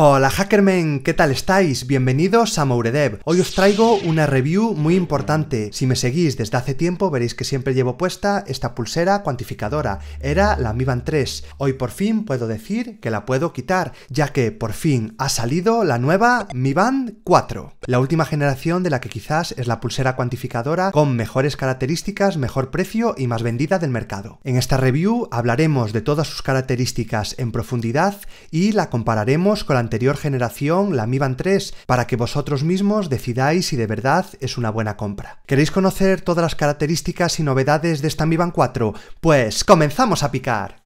Hola Hackermen, ¿qué tal estáis? Bienvenidos a Mouredev. Hoy os traigo una review muy importante. Si me seguís desde hace tiempo veréis que siempre llevo puesta esta pulsera cuantificadora. Era la Mi Band 3. Hoy por fin puedo decir que la puedo quitar, ya que por fin ha salido la nueva Mi Band 4. La última generación de la que quizás es la pulsera cuantificadora con mejores características, mejor precio y más vendida del mercado. En esta review hablaremos de todas sus características en profundidad y la compararemos con la anterior generación, la Mi Band 3, para que vosotros mismos decidáis si de verdad es una buena compra. ¿Queréis conocer todas las características y novedades de esta Mi Band 4? Pues comenzamos a picar.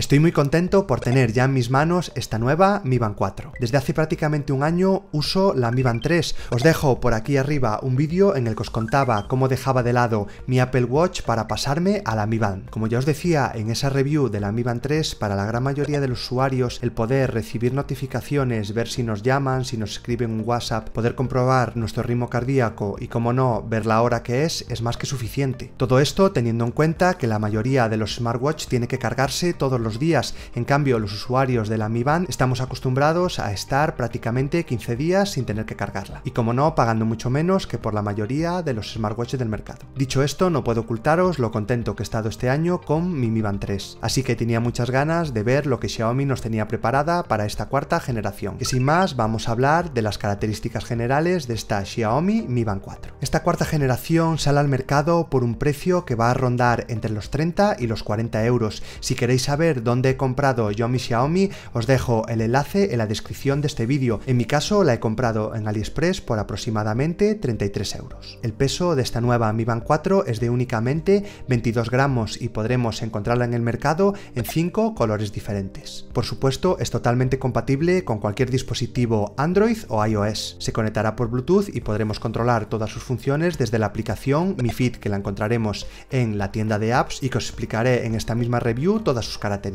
Estoy muy contento por tener ya en mis manos esta nueva Mi Band 4. Desde hace prácticamente un año uso la Mi Band 3. Os dejo por aquí arriba un vídeo en el que os contaba cómo dejaba de lado mi Apple Watch para pasarme a la Mi Band. Como ya os decía en esa review de la Mi Band 3, para la gran mayoría de los usuarios el poder recibir notificaciones, ver si nos llaman, si nos escriben un WhatsApp, poder comprobar nuestro ritmo cardíaco y como no, ver la hora que es, es más que suficiente. Todo esto teniendo en cuenta que la mayoría de los smartwatch tiene que cargarse todos los días. En cambio, los usuarios de la Mi Band estamos acostumbrados a estar prácticamente 15 días sin tener que cargarla. Y como no, pagando mucho menos que por la mayoría de los smartwatches del mercado. Dicho esto, no puedo ocultaros lo contento que he estado este año con mi Mi Band 3. Así que tenía muchas ganas de ver lo que Xiaomi nos tenía preparada para esta cuarta generación. Y sin más, vamos a hablar de las características generales de esta Xiaomi Mi Band 4. Esta cuarta generación sale al mercado por un precio que va a rondar entre los 30 y los 40 euros. Si queréis saber dónde he comprado yo mi Xiaomi, os dejo el enlace en la descripción de este vídeo. En mi caso la he comprado en AliExpress por aproximadamente 33 euros. El peso de esta nueva Mi Band 4 es de únicamente 22 gramos y podremos encontrarla en el mercado en 5 colores diferentes. Por supuesto es totalmente compatible con cualquier dispositivo Android o iOS. Se conectará por Bluetooth y podremos controlar todas sus funciones desde la aplicación Mi Fit que la encontraremos en la tienda de apps y que os explicaré en esta misma review todas sus características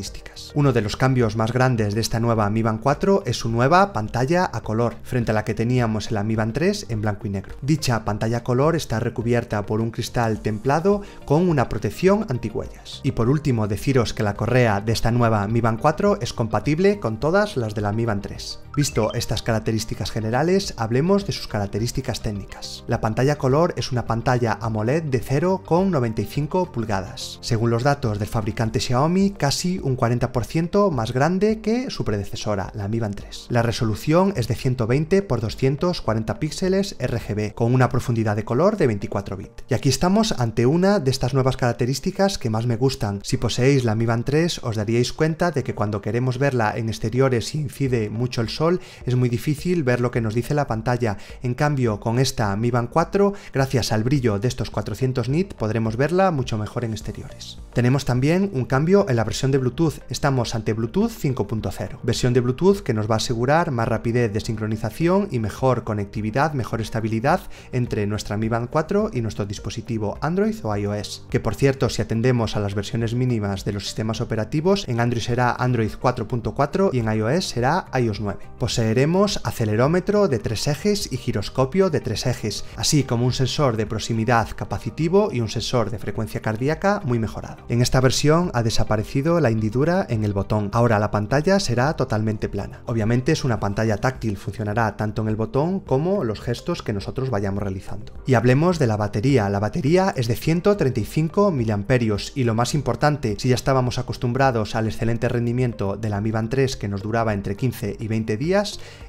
uno de los cambios más grandes de esta nueva Mi Band 4 es su nueva pantalla a color, frente a la que teníamos en la Mi Band 3 en blanco y negro. Dicha pantalla a color está recubierta por un cristal templado con una protección antihuellas. Y por último, deciros que la correa de esta nueva Mi Band 4 es compatible con todas las de la Mi Band 3. Visto estas características generales, hablemos de sus características técnicas. La pantalla color es una pantalla AMOLED de 0,95 pulgadas. Según los datos del fabricante Xiaomi, casi un 40% más grande que su predecesora, la Mi Band 3. La resolución es de 120 x 240 píxeles RGB, con una profundidad de color de 24 bits. Y aquí estamos ante una de estas nuevas características que más me gustan. Si poseéis la Mi Band 3, os daríais cuenta de que cuando queremos verla en exteriores y incide mucho el sol, es muy difícil ver lo que nos dice la pantalla. En cambio, con esta Mi Band 4, gracias al brillo de estos 400 nit, podremos verla mucho mejor en exteriores. Tenemos también un cambio en la versión de Bluetooth. Estamos ante Bluetooth 5.0, versión de Bluetooth que nos va a asegurar más rapidez de sincronización y mejor conectividad, mejor estabilidad entre nuestra Mi Band 4 y nuestro dispositivo Android o iOS. Que por cierto, si atendemos a las versiones mínimas de los sistemas operativos, en Android será Android 4.4 y en iOS será iOS 9. Poseeremos acelerómetro de tres ejes y giroscopio de tres ejes, así como un sensor de proximidad capacitivo y un sensor de frecuencia cardíaca muy mejorado. En esta versión ha desaparecido la hendidura en el botón, ahora la pantalla será totalmente plana. Obviamente es una pantalla táctil, funcionará tanto en el botón como los gestos que nosotros vayamos realizando. Y hablemos de la batería, la batería es de 135 mAh y lo más importante, si ya estábamos acostumbrados al excelente rendimiento de la Mi Band 3 que nos duraba entre 15 y 20 días,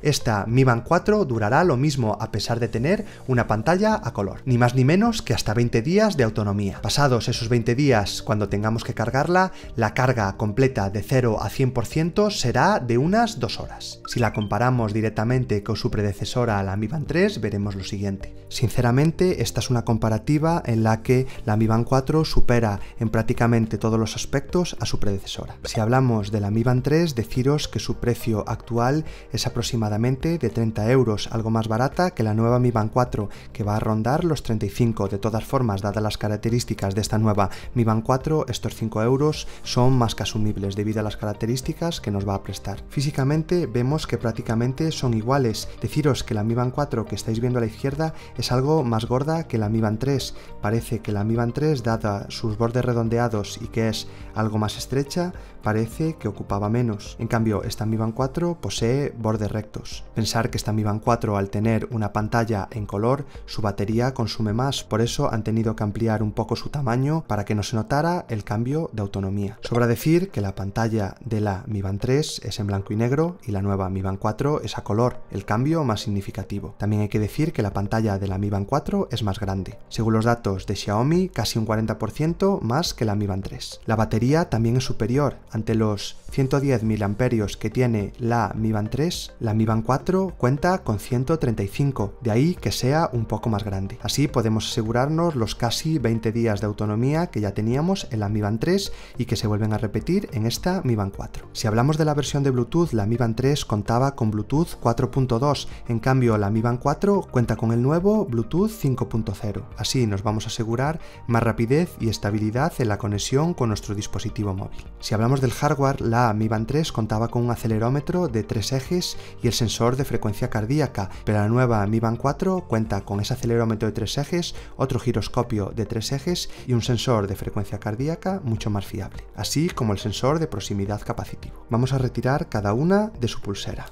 esta Mi Band 4 durará lo mismo a pesar de tener una pantalla a color, ni más ni menos que hasta 20 días de autonomía. Pasados esos 20 días, cuando tengamos que cargarla, la carga completa de 0 a 100% será de unas 2 horas. Si la comparamos directamente con su predecesora, la Mi Band 3, veremos lo siguiente. Sinceramente, esta es una comparativa en la que la Mi Band 4 supera en prácticamente todos los aspectos a su predecesora. Si hablamos de la Mi Band 3, deciros que su precio actual es aproximadamente de 30 euros, algo más barata que la nueva Mi Band 4, que va a rondar los 35. De todas formas, dadas las características de esta nueva Mi Band 4, estos 5 euros son más que asumibles debido a las características que nos va a prestar. Físicamente vemos que prácticamente son iguales. Deciros que la Mi Band 4 que estáis viendo a la izquierda es algo más gorda que la Mi Band 3. Parece que la Mi Band 3, dada sus bordes redondeados y que es algo más estrecha, parece que ocupaba menos. En cambio, esta Mi Band 4 posee bordes rectos. Pensar que esta Mi Band 4 al tener una pantalla en color, su batería consume más, por eso han tenido que ampliar un poco su tamaño para que no se notara el cambio de autonomía. Sobra decir que la pantalla de la Mi Band 3 es en blanco y negro y la nueva Mi Band 4 es a color, el cambio más significativo. También hay que decir que la pantalla de la Mi Band 4 es más grande. Según los datos de Xiaomi, casi un 40% más que la Mi Band 3. La batería también es superior, ante los 110 mAh que tiene la Mi Band 3, la Mi Band 4 cuenta con 135, de ahí que sea un poco más grande. Así podemos asegurarnos los casi 20 días de autonomía que ya teníamos en la Mi Band 3 y que se vuelven a repetir en esta Mi Band 4. Si hablamos de la versión de Bluetooth, la Mi Band 3 contaba con Bluetooth 4.2, en cambio la Mi Band 4 cuenta con el nuevo Bluetooth 5.0. Así nos vamos a asegurar más rapidez y estabilidad en la conexión con nuestro dispositivo móvil. Si hablamos del hardware, la Mi Band 3 contaba con un acelerómetro de tres ejes y el sensor de frecuencia cardíaca, pero la nueva Mi Band 4 cuenta con ese acelerómetro de tres ejes, otro giroscopio de tres ejes y un sensor de frecuencia cardíaca mucho más fiable, así como el sensor de proximidad capacitivo. Vamos a retirar cada una de su pulsera.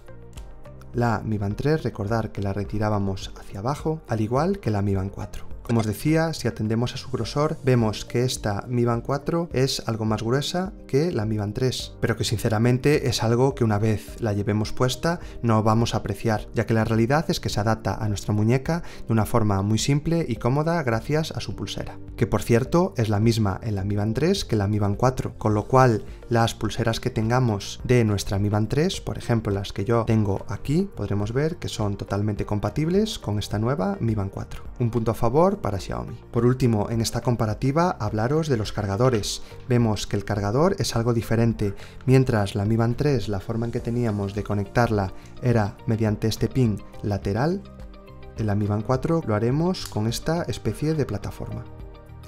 La Mi Band 3, recordar que la retirábamos hacia abajo, al igual que la Mi Band 4. Como os decía, si atendemos a su grosor, vemos que esta Mi Band 4 es algo más gruesa que la Mi Band 3, pero que sinceramente es algo que una vez la llevemos puesta no vamos a apreciar, ya que la realidad es que se adapta a nuestra muñeca de una forma muy simple y cómoda gracias a su pulsera, que por cierto es la misma en la Mi Band 3 que la Mi Band 4, con lo cual las pulseras que tengamos de nuestra Mi Band 3, por ejemplo las que yo tengo aquí, podremos ver que son totalmente compatibles con esta nueva Mi Band 4. Un punto a favor para Xiaomi. Por último, en esta comparativa hablaros de los cargadores. Vemos que el cargador es algo diferente, mientras la Mi Band 3 la forma en que teníamos de conectarla era mediante este pin lateral, en la Mi Band 4 lo haremos con esta especie de plataforma.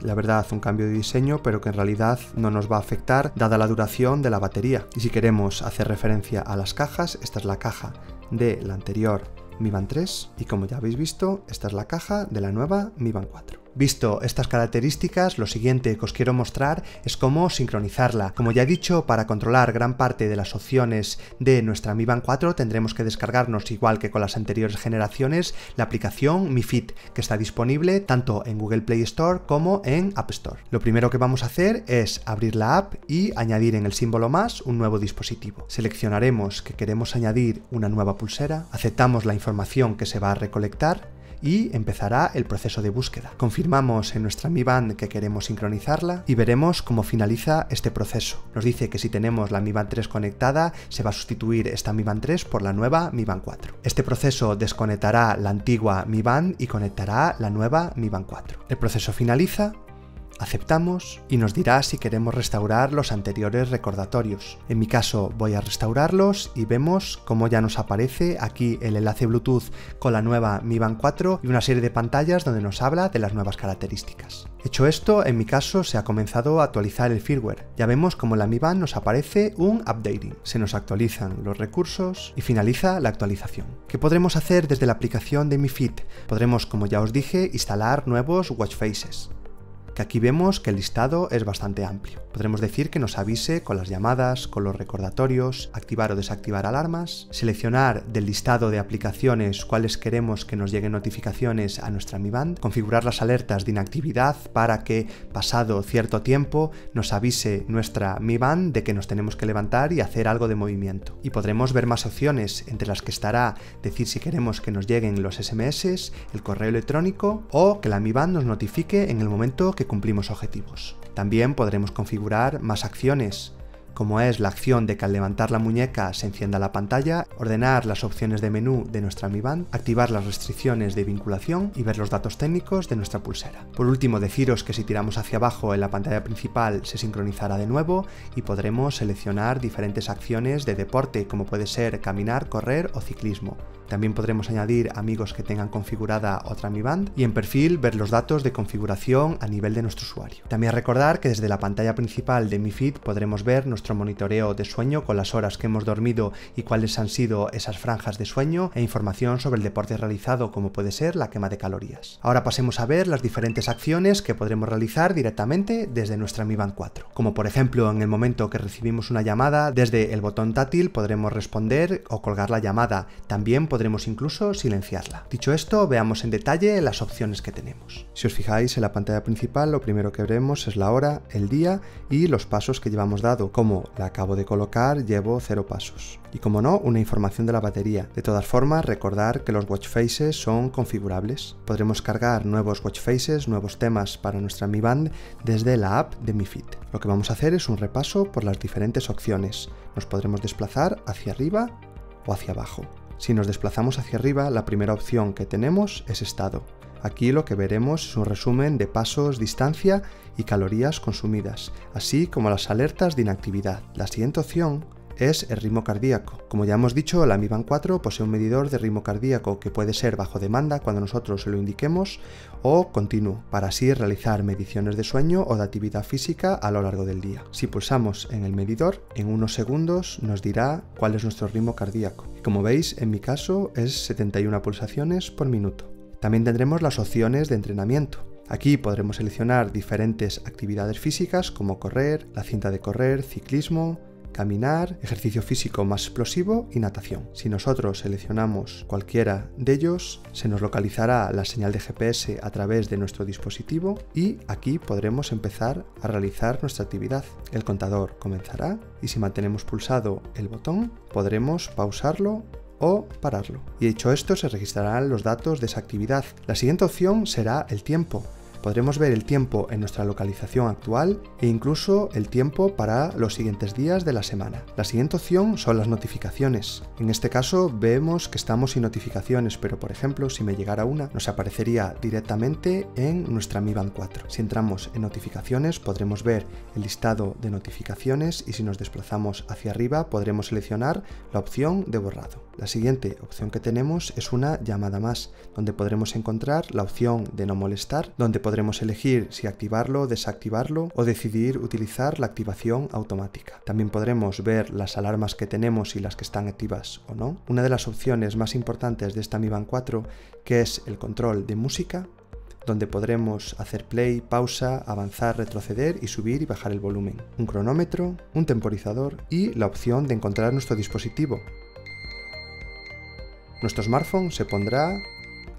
La verdad, un cambio de diseño, pero que en realidad no nos va a afectar dada la duración de la batería. Y si queremos hacer referencia a las cajas, esta es la caja de la anterior Mi Band 3 y como ya habéis visto, esta es la caja de la nueva Mi Band 4. Visto estas características, lo siguiente que os quiero mostrar es cómo sincronizarla. Como ya he dicho, para controlar gran parte de las opciones de nuestra Mi Band 4 tendremos que descargarnos, igual que con las anteriores generaciones, la aplicación Mi Fit, que está disponible tanto en Google Play Store como en App Store. Lo primero que vamos a hacer es abrir la app y añadir en el símbolo más un nuevo dispositivo. Seleccionaremos que queremos añadir una nueva pulsera, aceptamos la información que se va a recolectar y empezará el proceso de búsqueda. Confirmamos en nuestra Mi Band que queremos sincronizarla y veremos cómo finaliza este proceso. Nos dice que si tenemos la Mi Band 3 conectada, se va a sustituir esta Mi Band 3 por la nueva Mi Band 4. Este proceso desconectará la antigua Mi Band y conectará la nueva Mi Band 4. El proceso finaliza Aceptamos y nos dirá si queremos restaurar los anteriores recordatorios. En mi caso voy a restaurarlos y vemos cómo ya nos aparece aquí el enlace Bluetooth con la nueva Mi Band 4 y una serie de pantallas donde nos habla de las nuevas características. Hecho esto, en mi caso se ha comenzado a actualizar el firmware. Ya vemos como la Mi Band nos aparece un updating. Se nos actualizan los recursos y finaliza la actualización. ¿Qué podremos hacer desde la aplicación de Mi Fit? Podremos, como ya os dije, instalar nuevos watch faces que aquí vemos que el listado es bastante amplio. Podremos decir que nos avise con las llamadas, con los recordatorios, activar o desactivar alarmas, seleccionar del listado de aplicaciones cuáles queremos que nos lleguen notificaciones a nuestra Mi Band, configurar las alertas de inactividad para que pasado cierto tiempo nos avise nuestra Mi Band de que nos tenemos que levantar y hacer algo de movimiento. Y podremos ver más opciones, entre las que estará decir si queremos que nos lleguen los SMS, el correo electrónico o que la Mi Band nos notifique en el momento que cumplimos objetivos. También podremos configurar más acciones, como es la acción de que al levantar la muñeca se encienda la pantalla, ordenar las opciones de menú de nuestra Mi Band, activar las restricciones de vinculación y ver los datos técnicos de nuestra pulsera. Por último, deciros que si tiramos hacia abajo en la pantalla principal se sincronizará de nuevo y podremos seleccionar diferentes acciones de deporte como puede ser caminar, correr o ciclismo. También podremos añadir amigos que tengan configurada otra Mi Band y en perfil ver los datos de configuración a nivel de nuestro usuario. También recordar que desde la pantalla principal de Mi Feed podremos ver nuestro monitoreo de sueño con las horas que hemos dormido y cuáles han sido esas franjas de sueño e información sobre el deporte realizado como puede ser la quema de calorías. Ahora pasemos a ver las diferentes acciones que podremos realizar directamente desde nuestra Mi Band 4. Como por ejemplo en el momento que recibimos una llamada, desde el botón táctil podremos responder o colgar la llamada. También podremos incluso silenciarla. Dicho esto, veamos en detalle las opciones que tenemos. Si os fijáis en la pantalla principal, lo primero que veremos es la hora, el día y los pasos que llevamos dado. Como la acabo de colocar, llevo cero pasos. Y como no, una información de la batería. De todas formas, recordar que los watch faces son configurables. Podremos cargar nuevos watch faces, nuevos temas para nuestra Mi Band desde la app de Mi Fit. Lo que vamos a hacer es un repaso por las diferentes opciones. Nos podremos desplazar hacia arriba o hacia abajo. Si nos desplazamos hacia arriba, la primera opción que tenemos es estado. Aquí lo que veremos es un resumen de pasos, distancia y calorías consumidas, así como las alertas de inactividad. La siguiente opción es el ritmo cardíaco. Como ya hemos dicho, la Mi Band 4 posee un medidor de ritmo cardíaco que puede ser bajo demanda cuando nosotros se lo indiquemos o continuo, para así realizar mediciones de sueño o de actividad física a lo largo del día. Si pulsamos en el medidor, en unos segundos nos dirá cuál es nuestro ritmo cardíaco. Como veis, en mi caso es 71 pulsaciones por minuto. También tendremos las opciones de entrenamiento. Aquí podremos seleccionar diferentes actividades físicas como correr, la cinta de correr, ciclismo, caminar, ejercicio físico más explosivo y natación. Si nosotros seleccionamos cualquiera de ellos, se nos localizará la señal de GPS a través de nuestro dispositivo y aquí podremos empezar a realizar nuestra actividad. El contador comenzará y si mantenemos pulsado el botón podremos pausarlo o pararlo. Y hecho esto se registrarán los datos de esa actividad. La siguiente opción será el tiempo podremos ver el tiempo en nuestra localización actual e incluso el tiempo para los siguientes días de la semana. La siguiente opción son las notificaciones. En este caso vemos que estamos sin notificaciones, pero por ejemplo si me llegara una nos aparecería directamente en nuestra Mi Band 4. Si entramos en notificaciones podremos ver el listado de notificaciones y si nos desplazamos hacia arriba podremos seleccionar la opción de borrado. La siguiente opción que tenemos es una llamada más, donde podremos encontrar la opción de no molestar, donde podremos elegir si activarlo, desactivarlo o decidir utilizar la activación automática. También podremos ver las alarmas que tenemos y las que están activas o no. Una de las opciones más importantes de esta Mi Band 4, que es el control de música, donde podremos hacer play, pausa, avanzar, retroceder y subir y bajar el volumen. Un cronómetro, un temporizador y la opción de encontrar nuestro dispositivo, nuestro smartphone se pondrá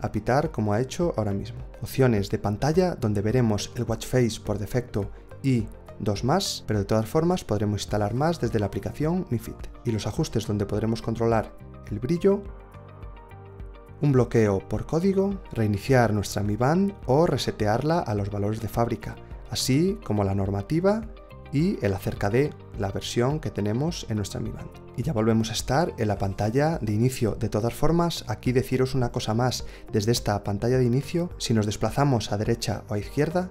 a pitar como ha hecho ahora mismo. Opciones de pantalla donde veremos el watch face por defecto y dos más, pero de todas formas podremos instalar más desde la aplicación Mi Fit. Y los ajustes donde podremos controlar el brillo, un bloqueo por código, reiniciar nuestra Mi Band o resetearla a los valores de fábrica, así como la normativa y el acerca de la versión que tenemos en nuestra Mi Band. Y ya volvemos a estar en la pantalla de inicio. De todas formas, aquí deciros una cosa más. Desde esta pantalla de inicio, si nos desplazamos a derecha o a izquierda,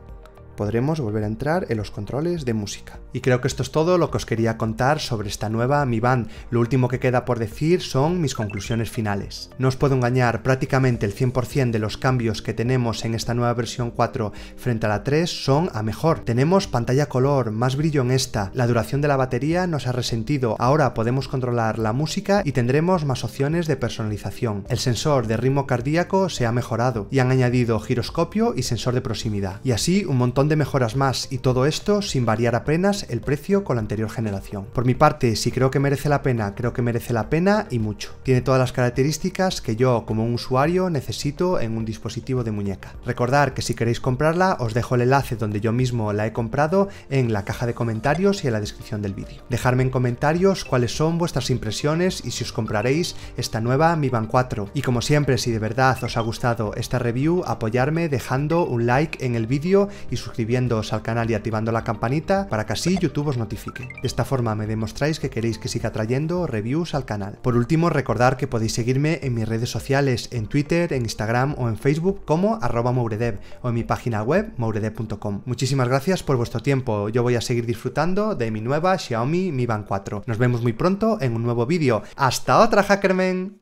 podremos volver a entrar en los controles de música. Y creo que esto es todo lo que os quería contar sobre esta nueva Mi Band. Lo último que queda por decir son mis conclusiones finales. No os puedo engañar, prácticamente el 100% de los cambios que tenemos en esta nueva versión 4 frente a la 3 son a mejor. Tenemos pantalla color, más brillo en esta, la duración de la batería nos ha resentido, ahora podemos controlar la música y tendremos más opciones de personalización. El sensor de ritmo cardíaco se ha mejorado y han añadido giroscopio y sensor de proximidad. Y así un montón de mejoras más y todo esto sin variar apenas el precio con la anterior generación. Por mi parte, si creo que merece la pena, creo que merece la pena y mucho. Tiene todas las características que yo como un usuario necesito en un dispositivo de muñeca. Recordar que si queréis comprarla os dejo el enlace donde yo mismo la he comprado en la caja de comentarios y en la descripción del vídeo. Dejarme en comentarios cuáles son vuestras impresiones y si os compraréis esta nueva Mi Band 4. Y como siempre, si de verdad os ha gustado esta review, apoyarme dejando un like en el vídeo y suscribiros suscribiéndoos al canal y activando la campanita para que así YouTube os notifique. De esta forma me demostráis que queréis que siga trayendo reviews al canal. Por último, recordar que podéis seguirme en mis redes sociales, en Twitter, en Instagram o en Facebook como arroba o en mi página web mouredev.com. Muchísimas gracias por vuestro tiempo, yo voy a seguir disfrutando de mi nueva Xiaomi Mi Band 4. Nos vemos muy pronto en un nuevo vídeo. ¡Hasta otra, Hackermen!